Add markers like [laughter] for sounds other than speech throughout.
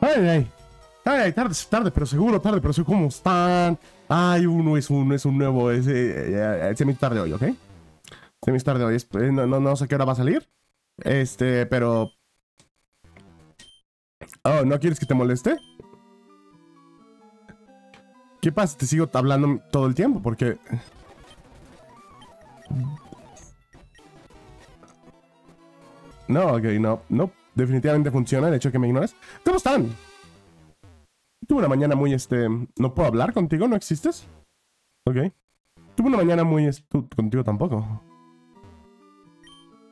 Ay, ay. Tarde, tarde, pero seguro, tarde, pero seguro. ¿Cómo están? Ay, uno es uno, es un nuevo. Es, eh, eh, se me tarde hoy, ¿ok? Se me tarde hoy. eh, no, no, no sé qué hora va a salir. Este, pero. Oh, ¿no quieres que te moleste? ¿Qué pasa? Te sigo hablando todo el tiempo porque. No, ok, no, no. Definitivamente funciona el hecho que me ignores. ¿Cómo están? Tuve una mañana muy, este... ¿No puedo hablar contigo? ¿No existes? Ok. Tuve una mañana muy... contigo tampoco.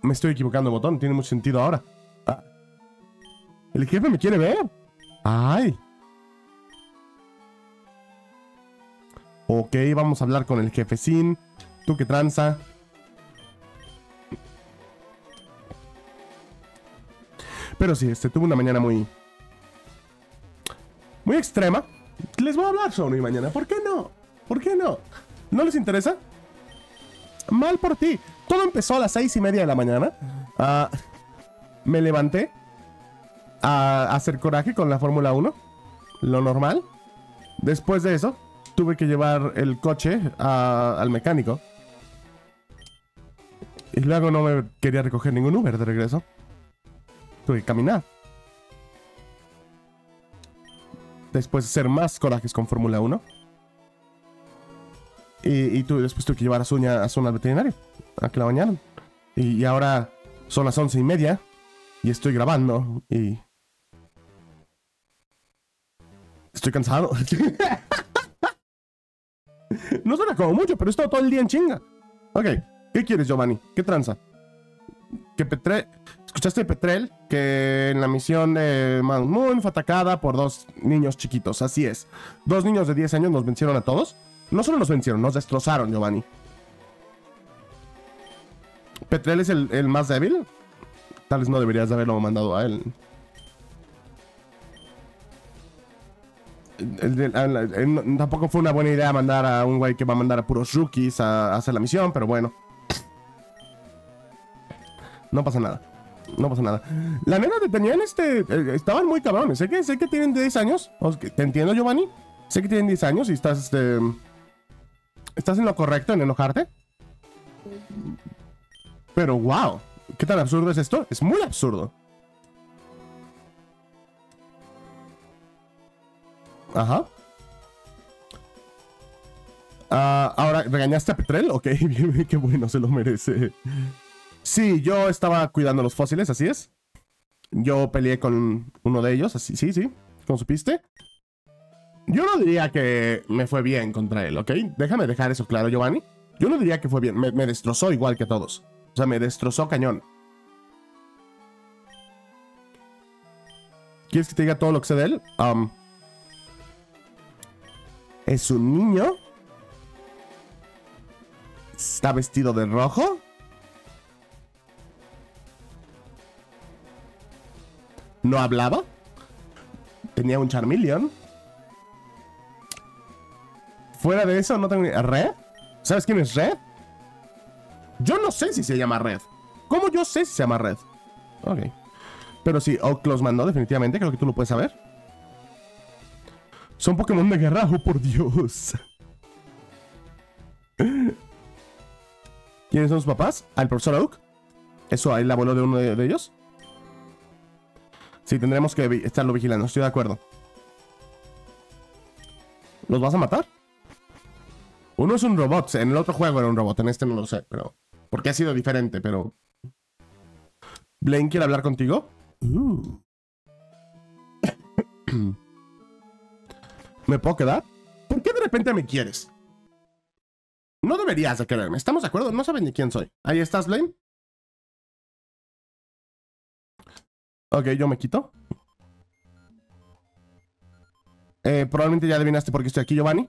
Me estoy equivocando, botón. Tiene mucho sentido ahora. Ah. El jefe me quiere ver. Ay. Ok, vamos a hablar con el jefecín. ¿Tú qué tranza? Pero sí, este, tuve una mañana muy... Muy extrema. Les voy a hablar sobre mi mañana. ¿Por qué no? ¿Por qué no? ¿No les interesa? Mal por ti. Todo empezó a las seis y media de la mañana. Ah, me levanté a hacer coraje con la Fórmula 1. Lo normal. Después de eso, tuve que llevar el coche a- al mecánico. Y luego no me quería recoger ningún Uber de regreso. Tuve que caminar. Después de hacer más corajes con Fórmula 1. Y, y tuve- después tuve que llevar a Suña a zona al veterinario. A que la bañaran. Y, y ahora son las once y media. Y estoy grabando. Y. Estoy cansado. [laughs] no suena como mucho, pero he estado todo el día en chinga. Ok. ¿Qué quieres, Giovanni? ¿Qué tranza? Que Petre... ¿Escuchaste Petrel? Que en la misión de Mount Moon fue atacada por dos niños chiquitos. Así es. Dos niños de 10 años nos vencieron a todos. No solo nos vencieron, nos destrozaron, Giovanni. Petrel es el, más débil. Tal vez no deberías de haberlo mandado a él. Tampoco fue una buena idea mandar a un güey que va a mandar a puros rookies a hacer la misión, pero bueno. No pasa nada. No pasa nada. La nena te tenían este. eh, estaban muy cabrones. Sé que, sé que tienen 10 años. Te entiendo, Giovanni. Sé que tienen 10 años y estás este. Estás en lo correcto en enojarte. Pero wow. ¿Qué tan absurdo es esto? Es muy absurdo. Ajá. Ah, ahora, ¿regañaste a Petrel? Ok, [laughs] qué bueno, se lo merece. Sí, yo estaba cuidando los fósiles, así es. Yo peleé con uno de ellos, así, sí, sí. ¿Cómo supiste? Yo no diría que me fue bien contra él, ¿ok? Déjame dejar eso claro, Giovanni. Yo no diría que fue bien, me, me destrozó igual que a todos. O sea, me destrozó cañón. ¿Quieres que te diga todo lo que sé de él? Um, es un niño. Está vestido de rojo. No hablaba. Tenía un Charmeleon. Fuera de eso, no tengo ni... ¿Red? ¿Sabes quién es Red? Yo no sé si se llama Red. ¿Cómo yo sé si se llama Red? Ok. Pero sí, Oak los mandó definitivamente. Creo que tú lo puedes saber. Son Pokémon de guerra, oh por Dios. [laughs] ¿Quiénes son sus papás? ¿Al profesor Oak? ¿Eso el abuelo de uno de, de ellos? Sí, tendremos que estarlo vigilando, estoy de acuerdo. ¿Los vas a matar? Uno es un robot, en el otro juego era un robot, en este no lo sé, pero... Porque ha sido diferente, pero... ¿Blaine quiere hablar contigo? Uh. ¿Me puedo quedar? ¿Por qué de repente me quieres? No deberías de quererme, ¿estamos de acuerdo? No saben ni quién soy. ¿Ahí estás, Blaine? Ok, yo me quito. Eh, probablemente ya adivinaste por qué estoy aquí, Giovanni.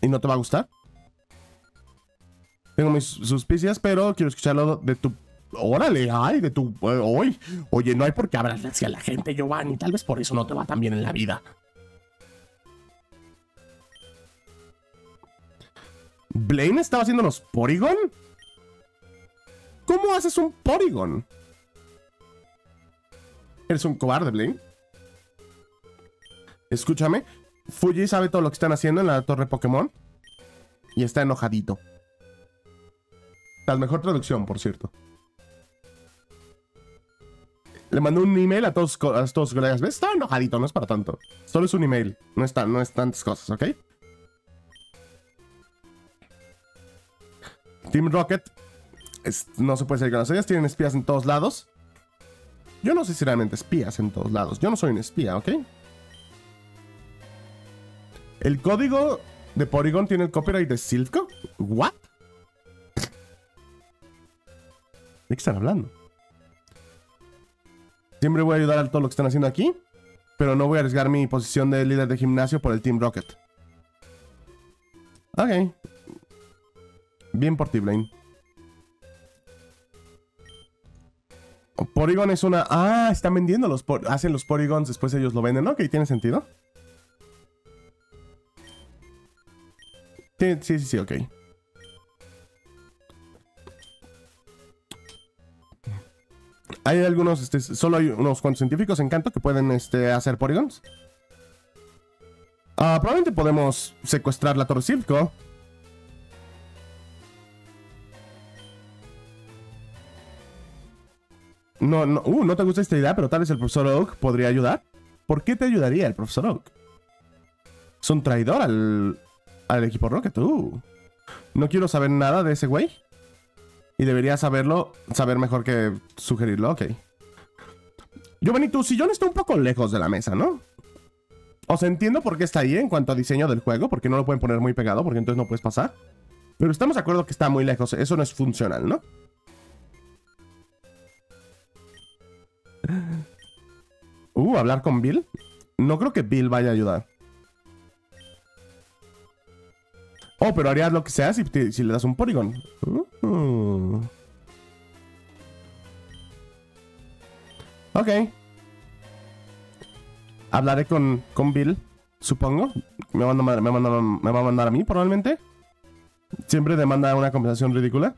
Y no te va a gustar. Tengo mis suspicias, pero quiero escucharlo de tu... Órale, ay, de tu... eh, hoy. Oye, no hay por qué hablarle hacia la gente, Giovanni. Tal vez por eso no te va tan bien en la vida. ¿Blaine estaba haciendo los Porygon? ¿Cómo haces un Porygon? ¿Eres un cobarde, Blaine? Escúchame. Fuji sabe todo lo que están haciendo en la torre Pokémon. Y está enojadito. La mejor traducción, por cierto. Le mandó un email a todos, a todos sus colegas. ¿Ves? Está enojadito, no es para tanto. Solo es un email. No, está, no es tantas cosas, ¿ok? Team Rocket. no se puede las ellas. Tienen espías en todos lados. Yo no sé si realmente espías en todos lados. Yo no soy un espía, ¿ok? El código de Porygon tiene el copyright de Silco. ¿What? ¿De qué están hablando? Siempre voy a ayudar a todo lo que están haciendo aquí. Pero no voy a arriesgar mi posición de líder de gimnasio por el Team Rocket. Ok. Bien por ti, Blaine. Porygon es una... Ah, están vendiendo los... Hacen los Porygons, después ellos lo venden. Ok, tiene sentido. Sí, sí, sí, ok. Hay algunos, este, solo hay unos cuantos científicos en Canto que pueden este, hacer Porygons. Ah, probablemente podemos secuestrar la Torre Circo. No, no, uh, no te gusta esta idea, pero tal vez el profesor Oak podría ayudar. ¿Por qué te ayudaría el profesor Oak? Es un traidor al, al equipo Rocket. Uh. No quiero saber nada de ese güey. Y debería saberlo, saber mejor que sugerirlo, ok. Giovanni, tu sillón está un poco lejos de la mesa, ¿no? O sea, entiendo por qué está ahí en cuanto a diseño del juego, porque no lo pueden poner muy pegado, porque entonces no puedes pasar. Pero estamos de acuerdo que está muy lejos, eso no es funcional, ¿no? Uh, hablar con Bill. No creo que Bill vaya a ayudar. Oh, pero harías lo que sea si, le das un Porygon. Uh. Ok. Hablaré con, con Bill, supongo. Me me, va a mandar a mí, probablemente. Siempre demanda una compensación ridícula.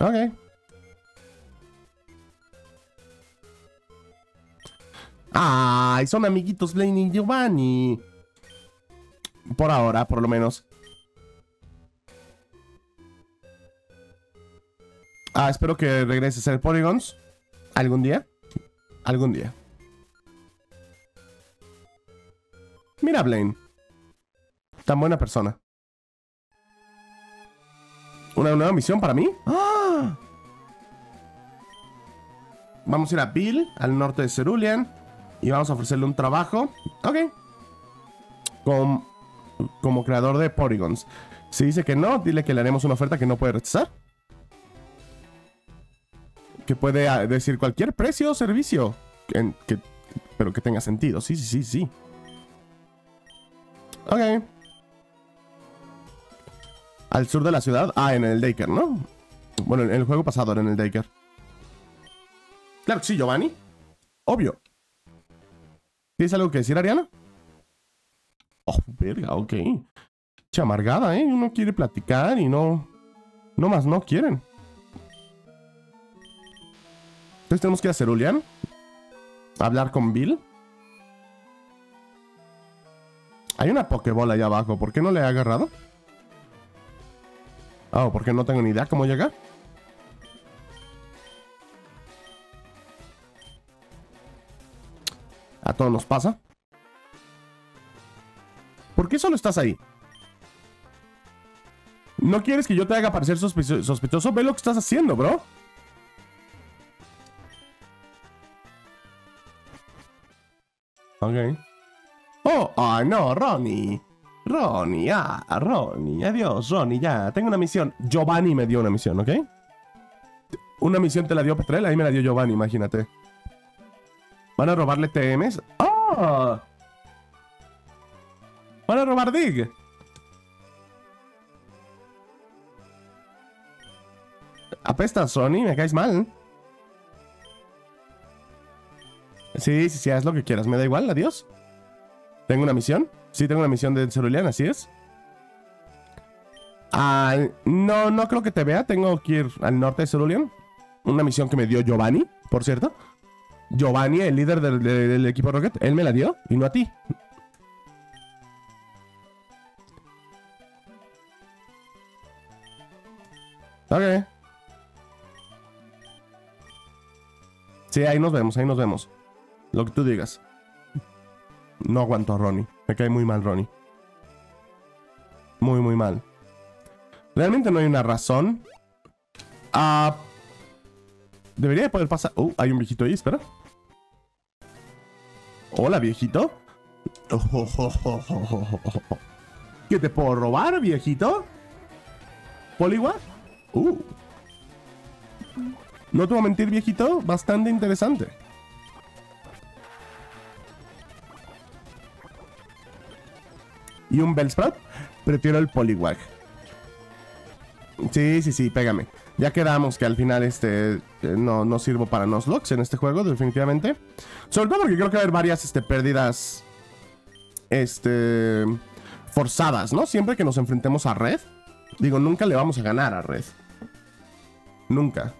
Ok. Ay, son amiguitos Blaine y Giovanni. Por ahora, por lo menos. Ah, espero que regrese a ser Polygons. ¿Algún día? Algún día. Mira, Blaine. Tan buena persona. ¿Una nueva misión para mí? ¡Ah! Vamos a ir a Bill, al norte de Cerulean. Y vamos a ofrecerle un trabajo. Ok. como creador de Polygons. Si dice que no, dile que le haremos una oferta que no puede rechazar. Que puede ah, decir cualquier precio o servicio. pero que tenga sentido. Sí, sí, sí, sí. Ok. Al sur de la ciudad. Ah, en el Daker, ¿no? Bueno, en el juego pasado era en el Daker. Claro que sí, Giovanni. Obvio. ¿Tienes algo que decir, Ariana? Oh, verga, ok. Chamargada, ¿eh? Uno quiere platicar y no... No más no quieren. Entonces tenemos que ir a Cerulean. Hablar con Bill. Hay una Pokébola allá abajo. ¿Por qué no le he agarrado? Oh, porque no tengo ni idea cómo llegar. A todos nos pasa. ¿Por qué solo estás ahí? ¿No quieres que yo te haga parecer sospechoso? Ve lo que estás haciendo, bro. Ok. Oh, ah, no, Ronnie. Ronnie, ah, Ronnie. Adiós, Ronnie, ya. Tengo una misión. Giovanni me dio una misión, ¿ok? Una misión te la dio Petrel, ahí me la dio Giovanni, imagínate. ¿Van a robarle TMs? ¡Oh! ¿Van a robar Dig? Apesta, Sony, me caes mal. Sí, sí, sí, haz lo que quieras, me da igual, adiós. ¿Tengo una misión? Sí, tengo una misión de Cerulean, así es. Ah, no, no creo que te vea, tengo que ir al norte de Cerulean. Una misión que me dio Giovanni, por cierto. Giovanni, el líder del, equipo Rocket, él me la dio y no a ti. Ok. Sí, ahí nos vemos, ahí nos vemos. Lo que tú digas. No aguanto a Ronnie. Me cae muy mal Ronnie. Muy, muy mal. Realmente no hay una razón. Ah. debería de poder pasar. Uh, hay un viejito ahí, espera. Hola, viejito. ¿Qué te puedo robar, viejito? ¿Poliwag? Uh. No te voy a mentir, viejito. Bastante interesante. Y un Bellsprout. Prefiero el Poliwag. Sí, sí, sí, pégame. Ya quedamos que al final este eh, no, no sirvo para Nuzlocke en este juego, definitivamente. Sobre todo porque creo que va a haber varias este, pérdidas este, forzadas, ¿no? Siempre que nos enfrentemos a Red. Digo, nunca le vamos a ganar a Red. Nunca.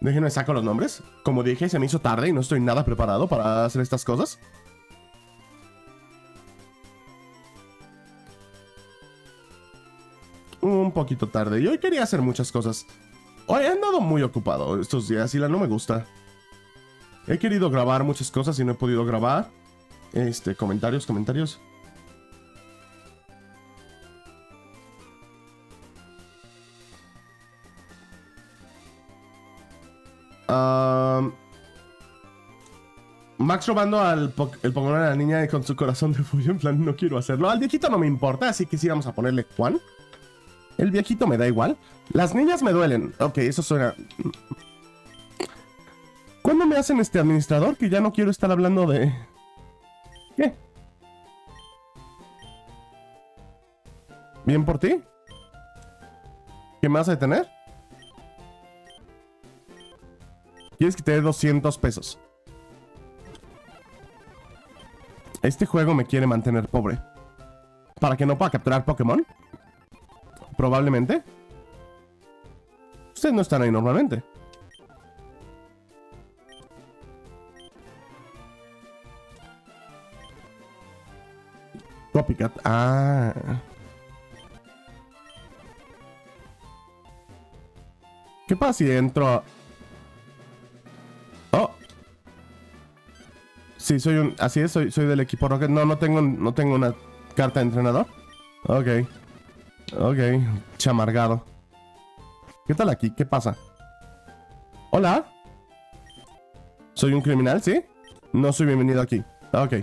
Déjenme saco los nombres. Como dije, se me hizo tarde y no estoy nada preparado para hacer estas cosas. Poquito tarde. Y hoy quería hacer muchas cosas. Hoy he andado muy ocupado estos días y la no me gusta. He querido grabar muchas cosas y no he podido grabar. Este, comentarios, comentarios. Max robando al po- el Pokémon a la niña con su corazón de pollo. En plan, no quiero hacerlo. Al viejito no me importa, así que sí vamos a ponerle Juan. El viejito me da igual. Las niñas me duelen. Ok, eso suena. ¿Cuándo me hacen este administrador? Que ya no quiero estar hablando de. ¿Qué? ¿Bien por ti? ¿Qué me vas a detener? ¿Quieres que te dé 200 pesos? Este juego me quiere mantener pobre. ¿Para que no pueda capturar Pokémon? Probablemente. Ustedes no están ahí normalmente. Copycat. Ah. ¿Qué pasa si entro a... Oh. Sí, soy un... Así es, soy, soy del equipo Rocket. No, no tengo, no tengo una carta de entrenador. Ok. Ok. Chamargado. ¿Qué tal aquí? ¿Qué pasa? Hola. ¿Soy un criminal? ¿Sí? No soy bienvenido aquí. Ok.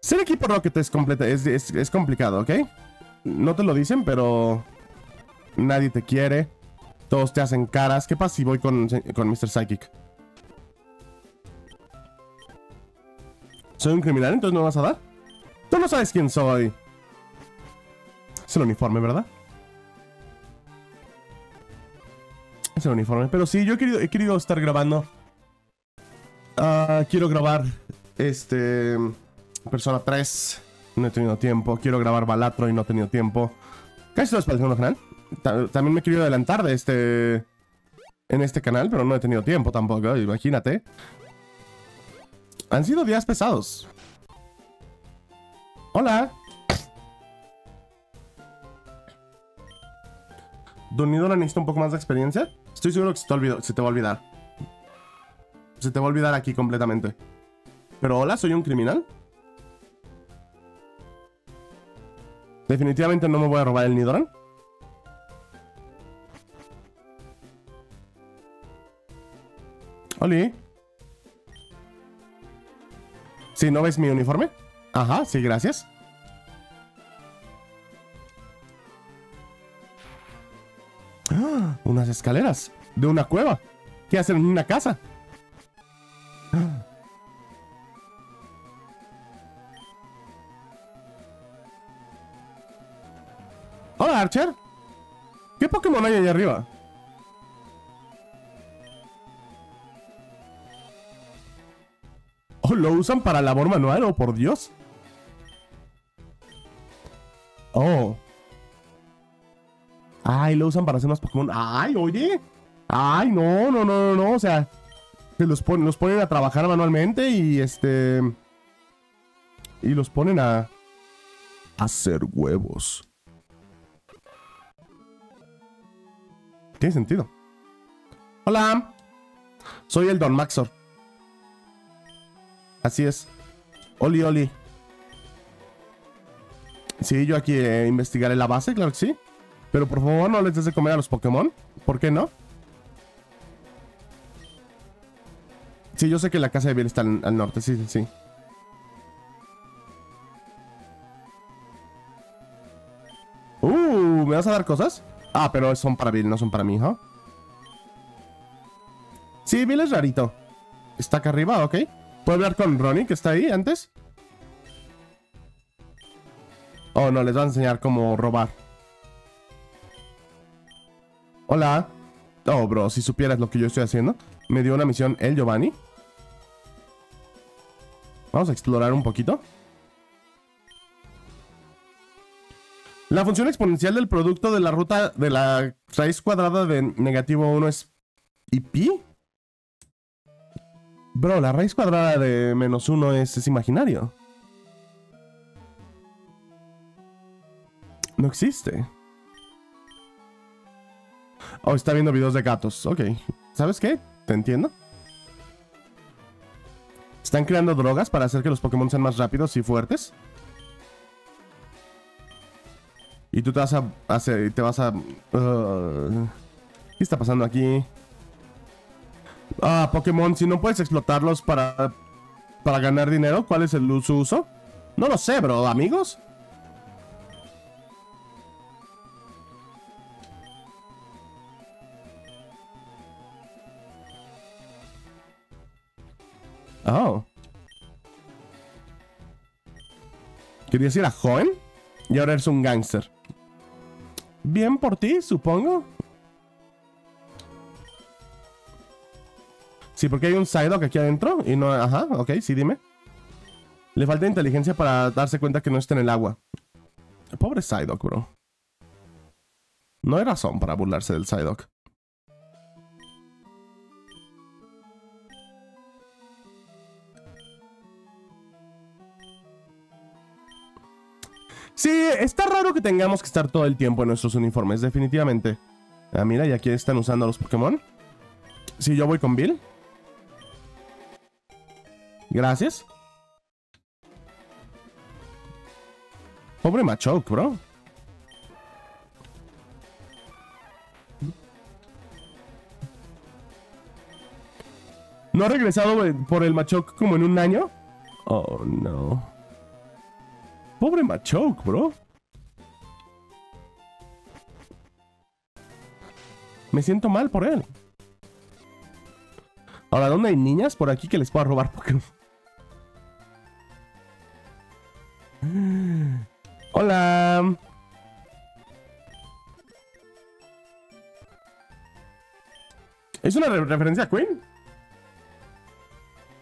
Ser equipo Rocket es, completa, es, es, complicado, ¿ok? No te lo dicen, pero... Nadie te quiere. Todos te hacen caras. ¿Qué pasa si voy con, con Mr. Psychic? ¿Soy un criminal? ¿Entonces no vas a dar? Tú no sabes quién soy. Es el uniforme, ¿verdad? Es el uniforme. Pero sí, yo he querido, he querido estar grabando. Ah, quiero grabar este. Persona 3. No he tenido tiempo. Quiero grabar Balatro y no he tenido tiempo. Casi todo es para el segundo canal. Ta- También me he querido adelantar de este. En este canal, pero no he tenido tiempo tampoco. Imagínate. Han sido días pesados. Hola. Donidora necesita un poco más de experiencia. Estoy seguro que se te, va a olvidar. Se te va a olvidar aquí completamente. Pero hola, soy un criminal. Definitivamente no me voy a robar el Nidoran. Oli. Si no ves mi uniforme. Ajá, sí, gracias. Unas escaleras de una cueva. ¿Qué hacen en una casa? Hola, Archer. ¿Qué Pokémon hay allá arriba? Oh, ¿lo usan para labor manual? Oh, por Dios. Oh. Ay, lo usan para hacer más Pokémon. Ay, oye. Ay, no, no, no, no, no. O sea, Que los, ponen, los ponen a trabajar manualmente y este... Y los ponen a... Hacer huevos. Tiene sentido. Hola. Soy el Don Maxor. Así es. Oli, oli. Sí, yo aquí eh, investigaré la base, claro que sí. Pero por favor no les des de comer a los Pokémon. ¿Por qué no? Sí, yo sé que la casa de Biel está al, norte, sí, sí, sí. Uh, ¿me vas a dar cosas? Ah, pero son para Bill, no son para mí, ¿no? Sí, Bill es rarito. Está acá arriba, ok. ¿Puedo hablar con Ronnie, que está ahí antes? Oh, no, les va a enseñar cómo robar. Hola. Oh, bro, si supieras lo que yo estoy haciendo. Me dio una misión el Giovanni. Vamos a explorar un poquito. La función exponencial del producto de la ruta de la raíz cuadrada de negativo 1 es... ¿Y pi? Bro, la raíz cuadrada de menos 1 es, es imaginario. No existe. Oh, está viendo videos de gatos. Ok. ¿Sabes qué? Te entiendo. Están creando drogas para hacer que los Pokémon sean más rápidos y fuertes. Y tú te vas a hacer, te vas a... uh, ¿Qué está pasando aquí? Ah, Pokémon, si no puedes explotarlos para... Para ganar dinero, ¿cuál es el, uso? No lo sé, bro, amigos. Querías ir a joven y ahora eres un gángster. Bien por ti, supongo. Sí, porque hay un Psyduck aquí adentro y no... Ajá, ok, sí, dime. Le falta inteligencia para darse cuenta que no está en el agua. Pobre Psyduck, bro. No hay razón para burlarse del Psyduck. Sí, está raro que tengamos que estar todo el tiempo en nuestros uniformes, definitivamente. Ah, mira, y aquí están usando los Pokémon. Sí, yo voy con Bill. Gracias. Pobre Machoke, bro. ¿No ha regresado eh, por el Machoke como en un año? Oh, no. Pobre Machoke, bro. Me siento mal por él. Ahora, ¿dónde hay niñas por aquí que les pueda robar Pokémon? [laughs] Hola. ¿Es una re- referencia a Queen?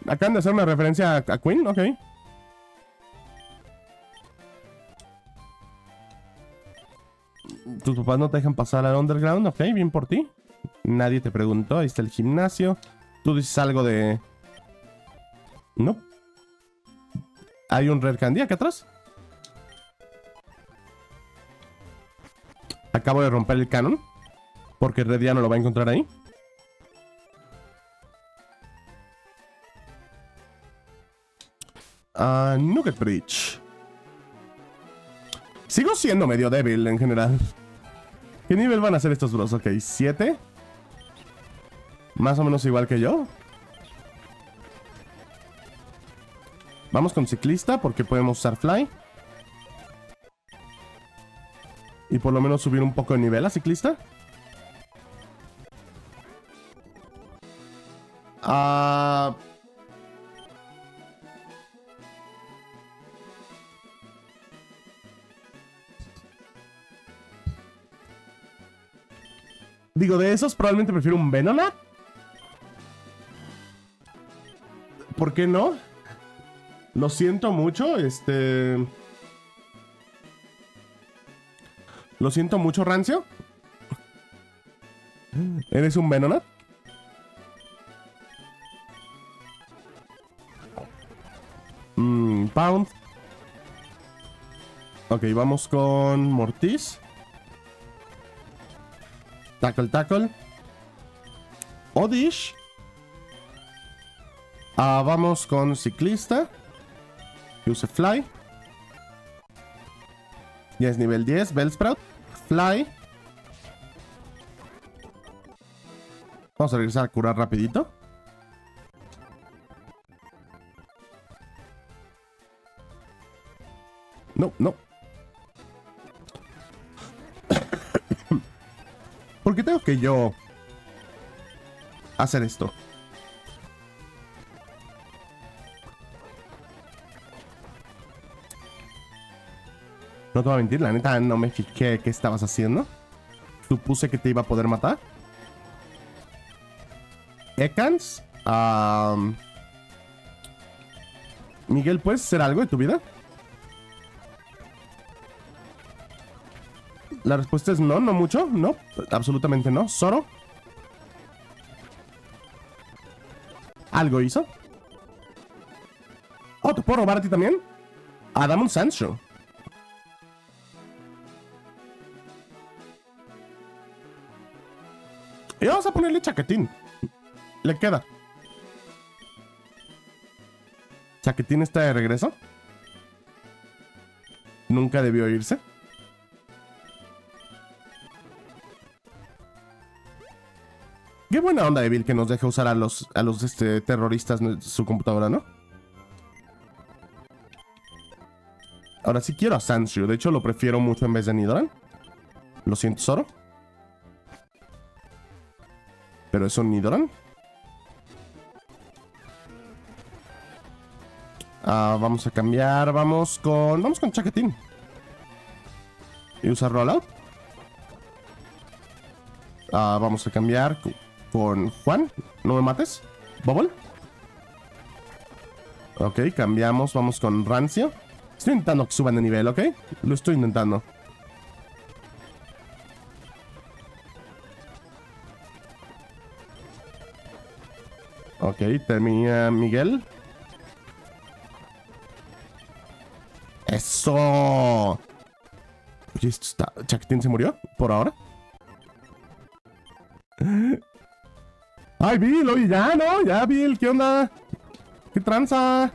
Acaban de hacer una referencia a, a Queen, ok. Tus papás no te dejan pasar al underground, ok, bien por ti. Nadie te preguntó, ahí está el gimnasio. Tú dices algo de... No. Hay un Red Candy acá atrás. Acabo de romper el canon. Porque Red ya no lo va a encontrar ahí. Ah, Nugget Bridge. Sigo siendo medio débil en general. ¿Qué nivel van a ser estos bros? Ok, 7. Más o menos igual que yo. Vamos con ciclista porque podemos usar fly. Y por lo menos subir un poco de nivel a ciclista. Ah... Digo, de esos probablemente prefiero un Venonat. ¿Por qué no? Lo siento mucho, este... Lo siento mucho, Rancio. ¿Eres un Venonat? Mmm, Pound. Ok, vamos con Mortis. Tackle, tackle. Odish. Ah, vamos con Ciclista. Use Fly. Ya es nivel 10. Bellsprout. Fly. Vamos a regresar a curar rapidito. No, no. Qué tengo que yo hacer esto? No te voy a mentir, la neta no me fijé qué estabas haciendo. Supuse que te iba a poder matar. Ekans. Miguel, ¿puedes hacer algo de tu vida? La respuesta es no, no mucho. No, absolutamente no. Zoro. ¿Algo hizo? Oh, ¿te puedo robar a ti también? Dame un Sancho. Y vamos a ponerle chaquetín. Le queda. ¿Chaquetín está de regreso? Nunca debió irse. Buena onda de Bill que nos deja usar a los, a los este, terroristas su computadora, ¿no? Ahora sí quiero a Sanshu. De hecho, lo prefiero mucho en vez de Nidoran. Lo siento, Zoro. Pero es un Nidoran. Ah, vamos a cambiar. Vamos con... Vamos con Chaquetín. Y usar Rollout. Ah, vamos a cambiar con Juan. No me mates. Bubble. Ok, cambiamos. Vamos con Rancio. Estoy intentando que suban de nivel, ¿ok? Lo estoy intentando. Ok, termina Miguel. ¡Eso! Oye, esto está... ¿Chaquetín se murió? ¿Por ahora? ¡Ay, Bill! Oye, ya, ¿no? Ya, Bill, ¿qué onda? ¿Qué tranza?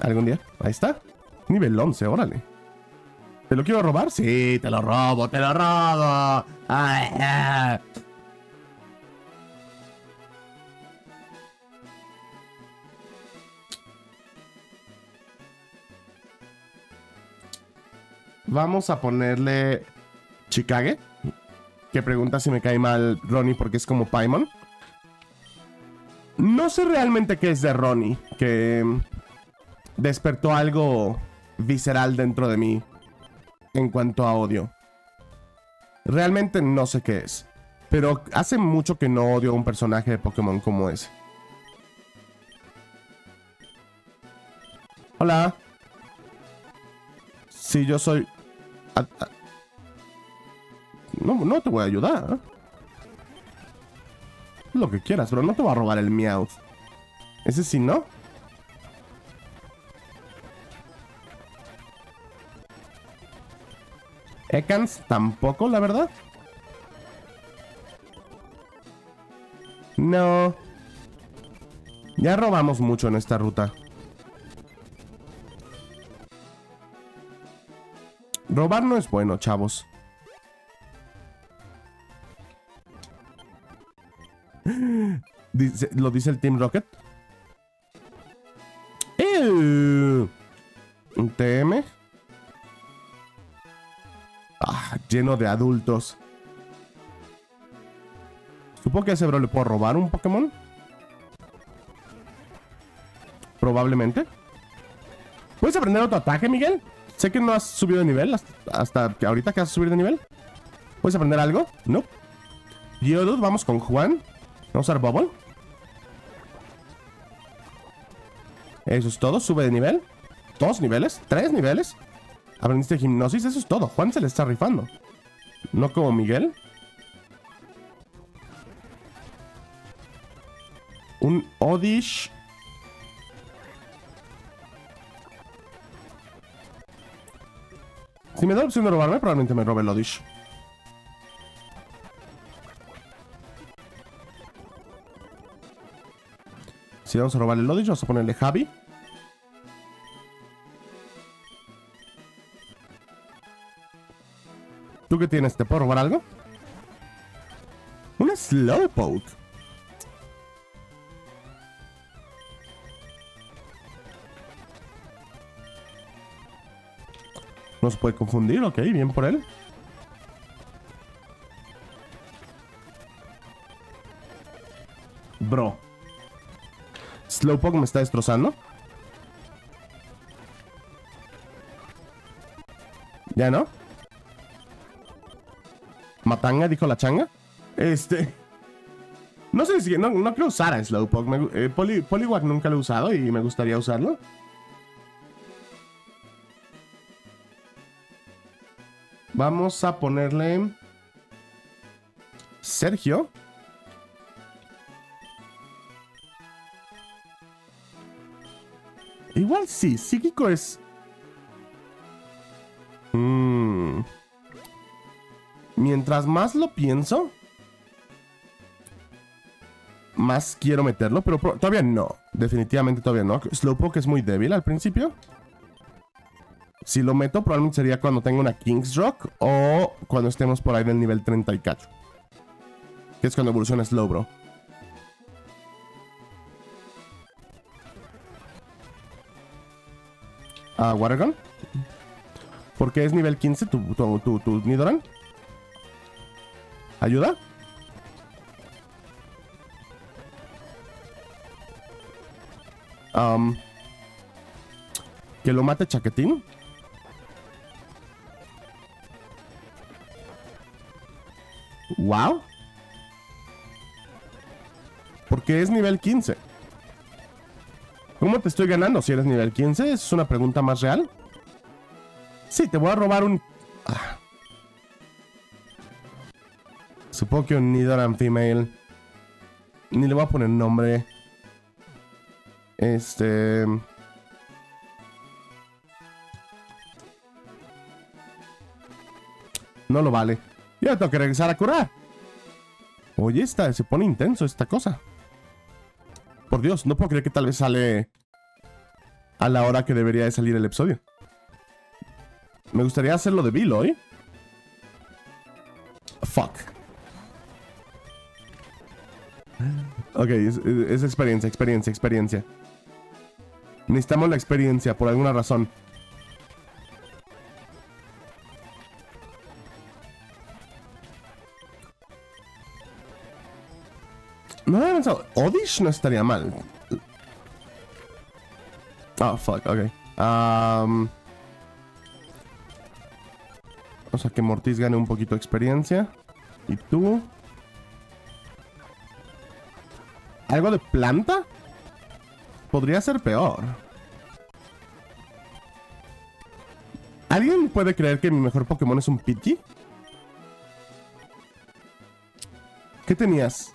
¿Algún día? Ahí está. Nivel 11, órale. ¿Te lo quiero robar? Sí, te lo robo, te lo robo. Ay, Vamos a ponerle Chicago. Que pregunta si me cae mal Ronnie porque es como Paimon. No sé realmente qué es de Ronnie. Que despertó algo visceral dentro de mí. En cuanto a odio. Realmente no sé qué es. Pero hace mucho que no odio a un personaje de Pokémon como ese. Hola. Sí, yo soy... No, no te voy a ayudar. ¿eh? Lo que quieras, pero no te voy a robar el Meowth. Ese sí, ¿no? Ekans tampoco, la verdad. No. Ya robamos mucho en esta ruta. Robar no es bueno, chavos. ¿Lo dice el Team Rocket? Un TM. Ah, lleno de adultos. Supongo que a ese bro le puedo robar un Pokémon. Probablemente. ¿Puedes aprender otro ataque, Miguel? Sé que no has subido de nivel hasta, que ahorita que has subido de nivel. ¿Puedes aprender algo? No. Geodude, vamos con Juan. Vamos a usar Bubble. Eso es todo. Sube de nivel. Dos niveles. Tres niveles. Aprendiste hipnosis. Eso es todo. Juan se le está rifando. No como Miguel. Un Odish. Si me da opción de robarme, probablemente me robe el Odish. Si vamos a robar el Odish, vamos a ponerle Javi. ¿Tú qué tienes? ¿Te puedo robar algo? Una Slowpoke. No se puede confundir, ok, bien por él. Bro. Slowpoke me está destrozando. ¿Ya no? Matanga, dijo la changa. Este. No sé si. No, no quiero usar a Slowpoke. Eh, Poliwag nunca lo he usado y me gustaría usarlo. Vamos a ponerle. Sergio. Igual sí, psíquico es. Mmm. Mientras más lo pienso, más quiero meterlo, pero todavía no. Definitivamente todavía no. Slowpoke es muy débil al principio. Si lo meto, probablemente sería cuando tenga una King's Rock o cuando estemos por ahí del nivel 30 y cacho. Que es cuando evoluciona Slowbro. Ah, Watergun. Porque es nivel 15 tu, tu, tu, Nidoran. ¿Ayuda? Que lo mate Chaquetín. Wow. Porque es nivel 15. ¿Cómo te estoy ganando si eres nivel 15? ¿Es una pregunta más real? Sí, te voy a robar un... Ah. Supongo que un Nidoran Female. Ni le voy a poner nombre. Este... No lo vale. Ya tengo que regresar a curar. Oye, esta, se pone intenso esta cosa. Por Dios, no puedo creer que tal vez sale a la hora que debería de salir el episodio. Me gustaría hacerlo de Bill hoy. Fuck. Ok, es, experiencia, experiencia, experiencia. Necesitamos la experiencia por alguna razón. Odish no estaría mal. Oh, fuck, ok. Um, o sea que Mortis gane un poquito de experiencia. Y tú. ¿Algo de planta? Podría ser peor. ¿Alguien puede creer que mi mejor Pokémon es un Pidgey? ¿Qué tenías?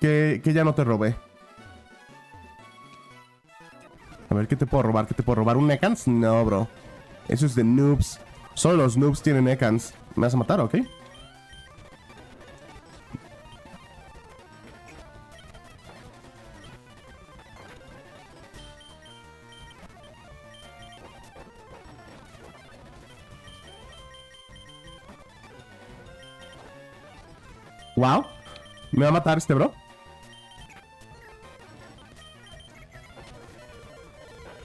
Que, que ya no te robé. A ver, ¿qué te puedo robar? ¿Qué te puedo robar? ¿Un Ekans? No, bro. Eso es de noobs. Solo los noobs tienen Ekans. ¿Me vas a matar, ok? Wow. ¿Me va a matar este bro?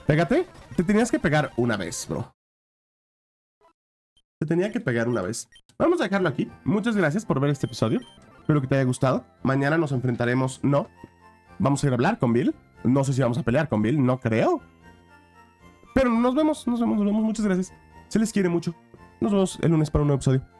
Pégate. Te tenías que pegar una vez, bro. Te tenía que pegar una vez. Vamos a dejarlo aquí. Muchas gracias por ver este episodio. Espero que te haya gustado. Mañana nos enfrentaremos. No. Vamos a ir a hablar con Bill. No sé si vamos a pelear con Bill. No creo. Pero nos vemos. Nos vemos. Nos vemos. Muchas gracias. Se les quiere mucho. Nos vemos el lunes para un nuevo episodio.